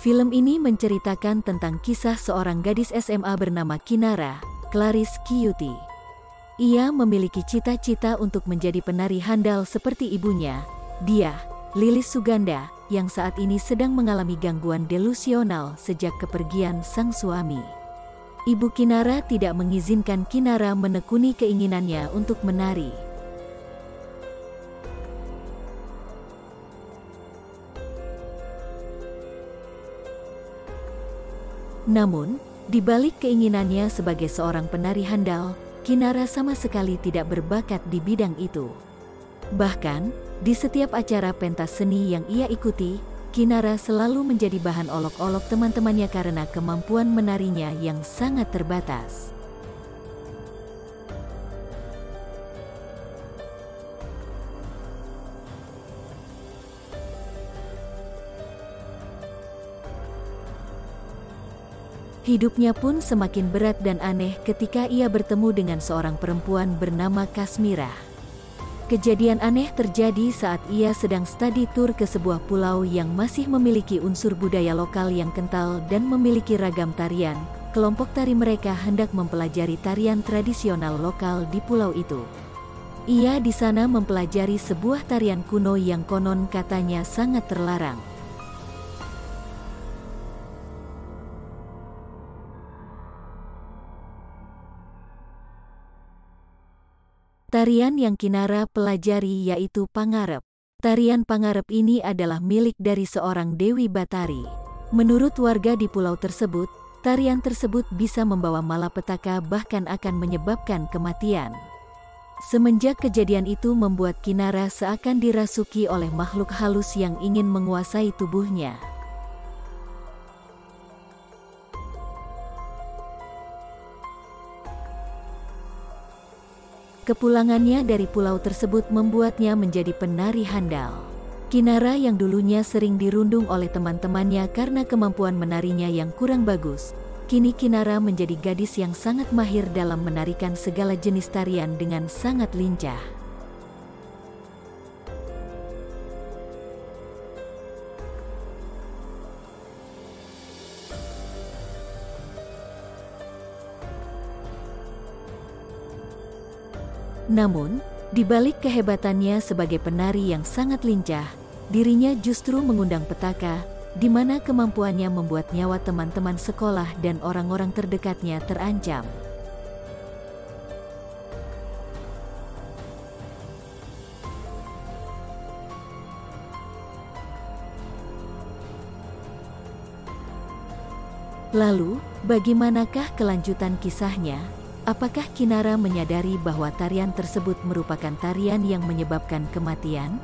Film ini menceritakan tentang kisah seorang gadis SMA bernama Kinara, Clarice Kiyuti. Ia memiliki cita-cita untuk menjadi penari handal seperti ibunya, dia, Lilis Suganda, yang saat ini sedang mengalami gangguan delusional sejak kepergian sang suami. Ibu Kinara tidak mengizinkan Kinara menekuni keinginannya untuk menari. Namun, di balik keinginannya sebagai seorang penari handal, Kinara sama sekali tidak berbakat di bidang itu. Bahkan, di setiap acara pentas seni yang ia ikuti, Kinara selalu menjadi bahan olok-olok teman-temannya karena kemampuan menarinya yang sangat terbatas. Hidupnya pun semakin berat dan aneh ketika ia bertemu dengan seorang perempuan bernama Kasmira. Kejadian aneh terjadi saat ia sedang studi tour ke sebuah pulau yang masih memiliki unsur budaya lokal yang kental dan memiliki ragam tarian. Kelompok tari mereka hendak mempelajari tarian tradisional lokal di pulau itu. Ia di sana mempelajari sebuah tarian kuno yang konon katanya sangat terlarang. Tarian yang Kinara pelajari yaitu Pangarep. Tarian Pangarep ini adalah milik dari seorang Dewi Batari. Menurut warga di pulau tersebut, tarian tersebut bisa membawa malapetaka bahkan akan menyebabkan kematian. Semenjak kejadian itu membuat Kinara seakan dirasuki oleh makhluk halus yang ingin menguasai tubuhnya. Kepulangannya dari pulau tersebut membuatnya menjadi penari handal. Kinara yang dulunya sering dirundung oleh teman-temannya karena kemampuan menarinya yang kurang bagus, kini Kinara menjadi gadis yang sangat mahir dalam menarikan segala jenis tarian dengan sangat lincah. Namun, di balik kehebatannya sebagai penari yang sangat lincah, dirinya justru mengundang petaka, di mana kemampuannya membuat nyawa teman-teman sekolah dan orang-orang terdekatnya terancam. Lalu, bagaimanakah kelanjutan kisahnya? Apakah Kinara menyadari bahwa tarian tersebut merupakan tarian yang menyebabkan kematian?